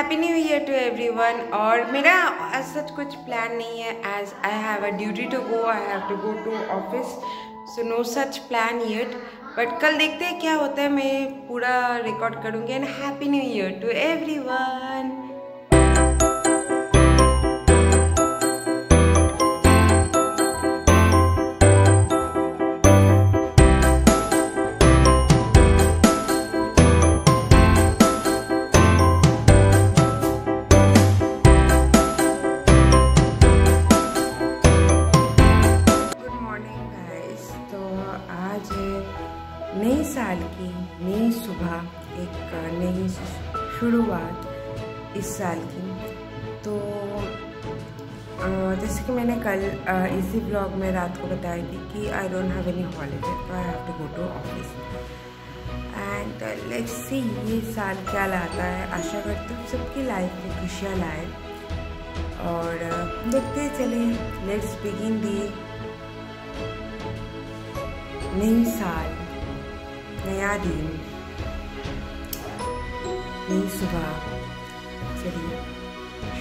Happy new year to every one और मेरा such कुछ प्लान नहीं है. As I have a duty to go I have to go to office so no such plan yet but कल देखते हैं क्या होता है. मैं पूरा रिकॉर्ड करूँगी. And happy new year to everyone good आज नई साल की नई सुबह एक नई शुरुआत इस साल की। तो जैसे कि मैंने कल इसी ब्लॉग में रात को बताई थी कि I don't have any holiday तो I have to go to office and let's see ये साल क्या लाता है। आशा करती हूँ सबकी लाइफ में खुशियाँ लाए। और देखते चले। लेट्स बिगिन दी नई साल नया दिन नई सुबह चलिए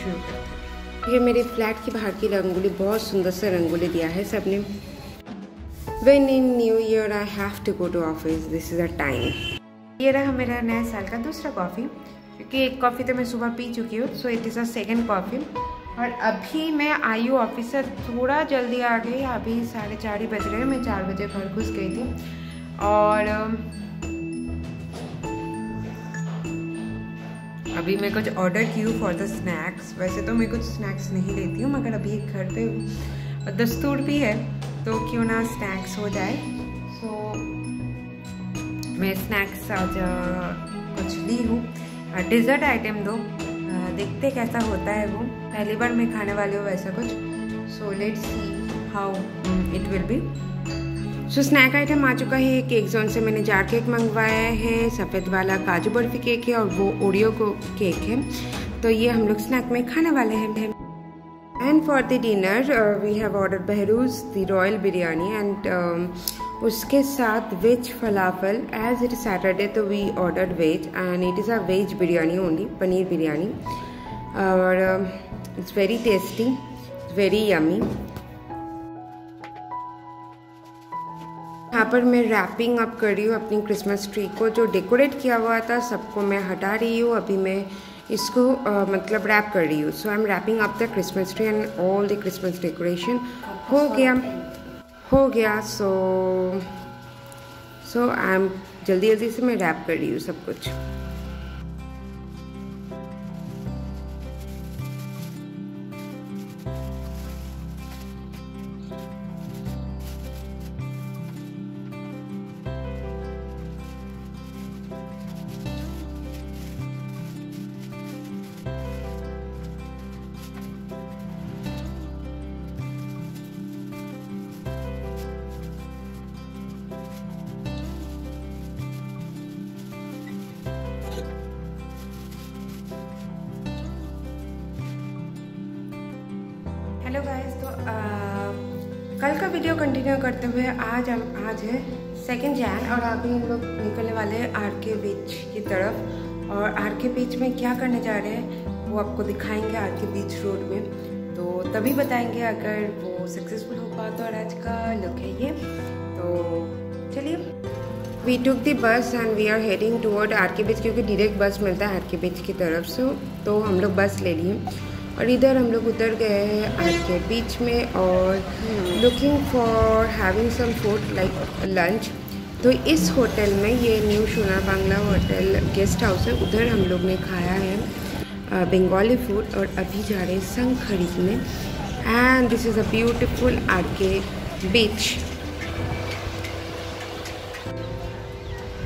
शुरू करते हैं ये मेरे फ्लैट की बाहर की रंगोली बहुत सुंदर सा रंगोली दिया है सबने। When in new year I have to go to office this is a time ये रहा मेरा नया साल का दूसरा कॉफ़ी क्योंकि एक कॉफ़ी तो मैं सुबह पी चुकी हूँ so it is a second coffee और अभी मैं आई हूँ ऑफ़िस से थोड़ा जल्दी आ गई अभी साढ़े चार ही बज रहे हैं मैं चार बजे घर घुस गई थी। और अभी मैं कुछ ऑर्डर की हूँ फॉर द स्नैक्स वैसे तो मैं कुछ स्नैक्स नहीं लेती हूँ मगर अभी घर पे हूँ। दस्तूर भी है तो क्यों ना स्नैक्स हो जाए। सो so, मैं स्नैक्स आज कुछ ली हूँ। डिज़र्ट आइटम दो। देखते कैसा होता है वो। पहली बार मैं खाने वाली हूँ वैसा कुछ। So let's see how it will be so snack item आ चुका है। केक जोन से मैंने जार केक मंगवाया है। सफ़ेद वाला काजू बर्फ़ी केक है और वो ओरियो को केक है। तो ये हम लोग स्नैक में खाने वाले हैं। And for the dinner we have order Behrouz the royal biryani and उसके साथ veg falafel as it Saturday तो we order veg and it is a veg biryani only paneer biryani और it's very tasty very yummy यहाँ पर मैं wrapping up कर रही हूँ अपनी क्रिसमस ट्री को। जो डेकोरेट किया हुआ था सबको मैं हटा रही हूँ। अभी मैं इसको अ, मतलब रैप कर रही हूँ। So I am wrapping up the Christmas tree and all the Christmas decoration हो गया। हो गया। सो सो आई एम जल्दी जल्दी से मैं रैप कर रही हूँ सब कुछ। वीडियो कंटिन्यू करते हुए आज हम, आज है सेकेंड जैन और अभी हम लोग निकलने वाले हैं आर के बीच की तरफ़। और आर के बीच में क्या करने जा रहे हैं, वो आपको दिखाएँगे आर के बीच रोड में। तो तभी बताएँगे अगर वो सक्सेसफुल हो पा तो और आज का लुक है ये। तो चलिए। We took the bus and we are heading toward R K beach क्योंकि डायरेक्ट बस मिलता है आर के बीच की तरफ़ से। तो हम लोग बस ले लिए। और इधर हम लोग उतर गए हैं आर के बीच में और looking for having some food like lunch तो इस होटल में ये न्यू सोना बांग्ला होटल गेस्ट हाउस है उधर हम लोग ने खाया है बंगाली फ़ूड और अभी जा रहे हैं संग खरीदने. And this is a beautiful R K beach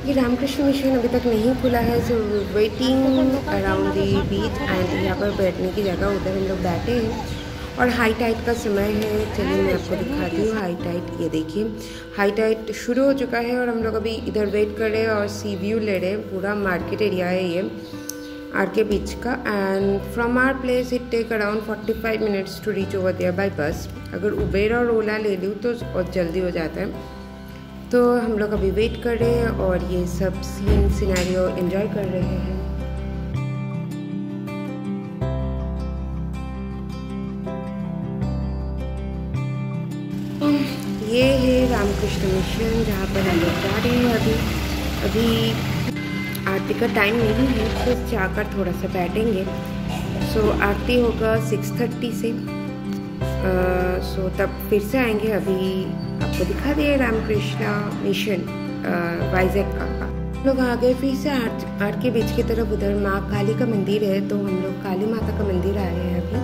ये रामकृष्ण मिशन अभी तक नहीं खुला है सो वेटिंग अराउंड दी यहाँ पर बैठने की जगह उधर हम लोग बैठे हैं। और हाई टाइट का समय है, चलिए मैं आपको दिखाती हूँ हाई टाइट ये देखिए हाई टाइट शुरू हो चुका है और हम लोग अभी इधर वेट कर रहे हैं और सी व्यू ले रहे हैं। पूरा मार्केट एरिया है ये, आर के बीच का। And from our place it take around 45 minutes to reach over there by bus अगर उबेर और ओला ले लूँ तो बहुत जल्दी हो जाता है। तो हम लोग अभी वेट कर रहे हैं और ये सब सीन सिनेरियो एंजॉय कर रहे हैं। ये है रामकृष्ण मिशन जहाँ पर हम लोग जा रहे हैं अभी। अभी आरती का टाइम नहीं है तो जाकर थोड़ा सा बैठेंगे। सो so, आरती होगा सिक्स थर्टी से। सो uh, तब फिर से आएँगे। अभी आपको दिखा दिए रामकृष्ण मिशन वाइजैक का। लोग आ गए फिर से आर्ट आर्ट के बीच की तरफ़ उधर माँ काली का मंदिर है तो हम लोग काली माता का मंदिर आए हैं अभी।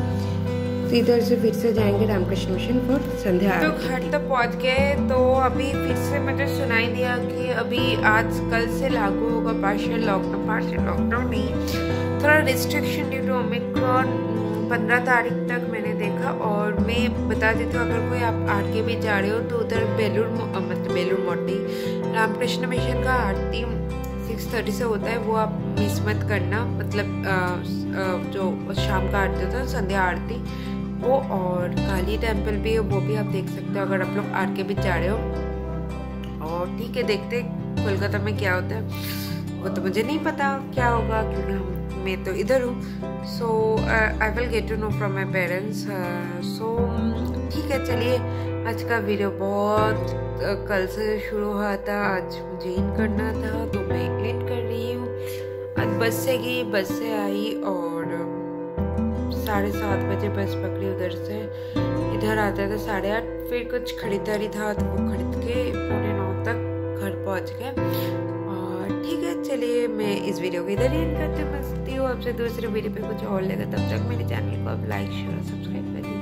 तो इधर से फिर से जाएँगे रामकृष्ण मिशन फॉर संध्या तो घर तक पहुँच गए तो अभी फिर से मुझे सुनाई दिया कि अभी आज कल से लागू होगा पार्शियल लॉकडाउन पार्शियल लॉकडाउन नहीं थोड़ा रिस्ट्रिक्शन ड्यू टू ओमिक्रॉन पंद्रह तारीख तक मैंने देखा और मैं बता देती हूँ अगर कोई आप के भी जा रहे हो तो उधर बेलूर मतलब बेलूर मोटी रामकृष्ण मिशन का आरती सिक्स थर्टी से होता है वो आप मिस मत करना मतलब आ, आ, जो शाम का आरती होता है संध्या आरती वो और काली टेंपल भी है वो भी आप देख सकते हो अगर आप लोग आर के बीच जा रहे हो। और ठीक है देखते कोलकाता में क्या होता है। वो तो मुझे नहीं पता क्या होगा क्योंकि हम मैं तो इधर हूँ। So I will get to know from my parents so ठीक है चलिए आज का वीडियो बहुत uh, कल से शुरू हुआ था आज मुझे इन करना था तो मैं इन कर रही हूँ। आज बस से गई बस से आई और साढ़े सात बजे बस पकड़ी उधर से। इधर आता था साढ़े आठ, फिर कुछ खरीदारी था तो वो खरीद के पौने नौ तक घर पहुँच गए और ठीक है, चलिए मैं इस वीडियो को इधर ही एंड करते मस्ती हूँ आपसे दूसरे वीडियो पे कुछ और लेगा तब तक मेरे चैनल को अब लाइक शेयर और सब्सक्राइब कर दीजिए।